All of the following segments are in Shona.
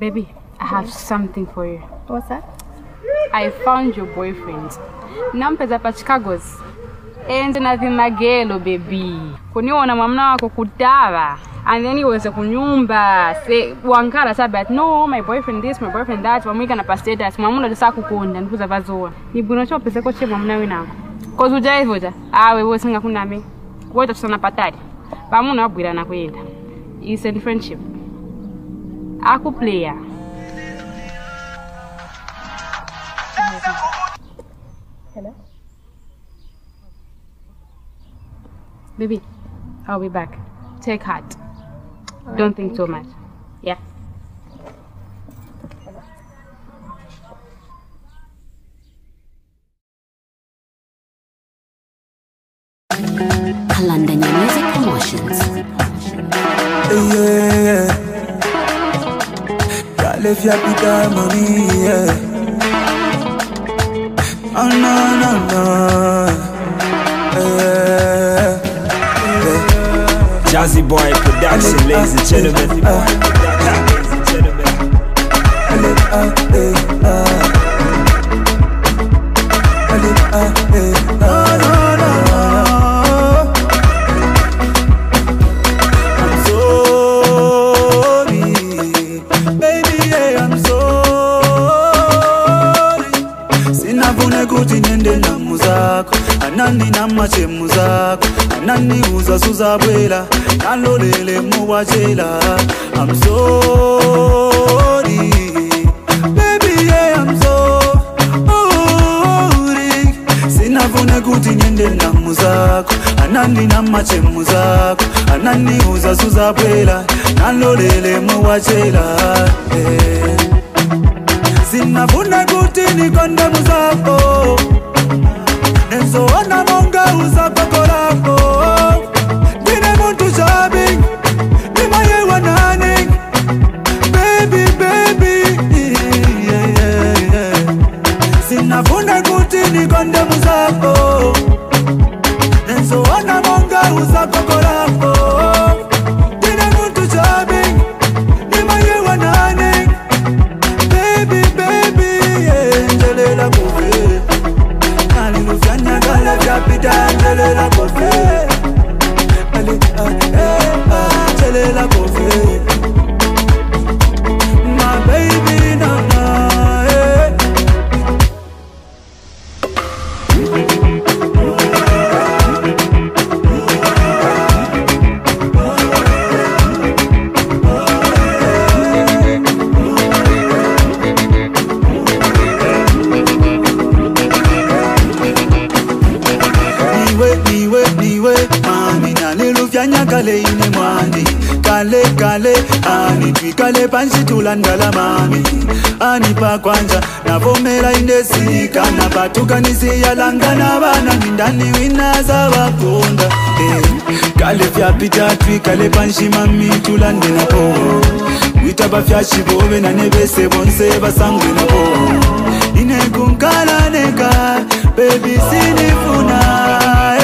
Baby, I have yes. something for you. What's that? I found your boyfriend. Nampeza pa Chicago's. Enze na vimagelo baby. Kuniona mwamna wako kutava. And then he was a kunyumba. Say wangara sa, at no my boyfriend this my boyfriend that wamwika na pastatus. Mwamuna tasa kukonda ndikuza vazoa. Nibuno cho pesa koche mwamna winako. Kozi uja hivyo ja. Ah wewe singa kunami. Wewe tutasana patari. Pamuna wabwirana kwenda. It's a friendship. Aku player. Hello? Baby, I'll be back. Take heart. Right, Don't think so much. Yeah. London Music Promotions. Yeah le via be money, yeah. Oh ah, no, no, no. Yeah. Yeah. Jazzy Boy Production, ladies and gentlemen. kuti nende namu zako anani namachemu zako anani uza suzabwela nalolele muwachela amsori bebiye amso sinavune kuti nende namu zako anani namachemu zako anani uza suzabwela nalolele muwachela hey. Eh nikondomu zako ¡Gracias! kaleine mwani kale kale anitwikale pansitulandala mami ani pakwanza napomera indesika eh, na patukanisiyalangana vana nindani winaza vakonda hey. kale vyapita twikale panshi mami tulandenapo wita bafyashi vove nane vese vonse vasangwenapo inekunkala neka bebisinifuna hey. Eh.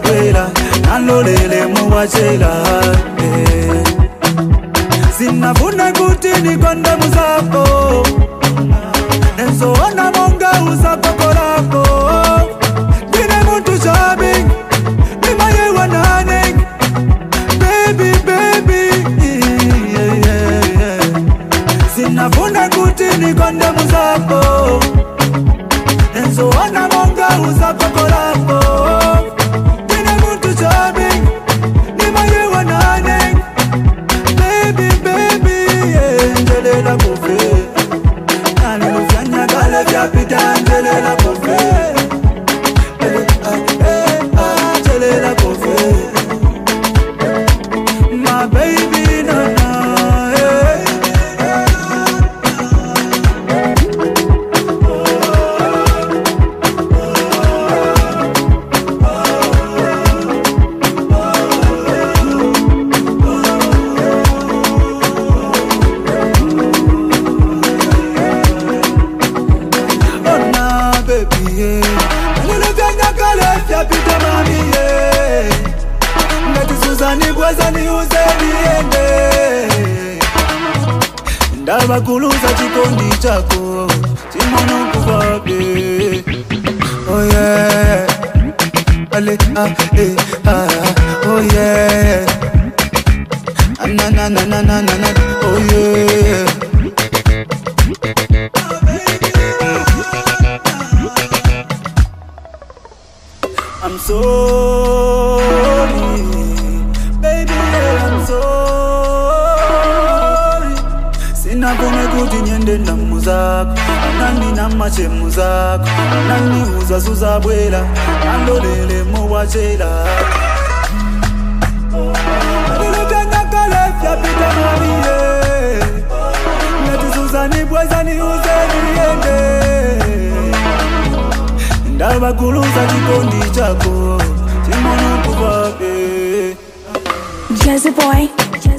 bwera nalolele muwacela eh. sinafune kutini konde muzako nezoona monga uzakokolako ndine muntu cabi nimayewanane bebi bebi sinafune kutini konde muzako nezoona monga uzakokolako No la abakuluza chikondi chako simona kuvape oh yeah. Ale, ah, eh, ah, ah, oh yeah. Ah, na, na, na, na, na, na, oh yeah. I'm so kupenda mowachela ndavakuluza chikondi chako boy,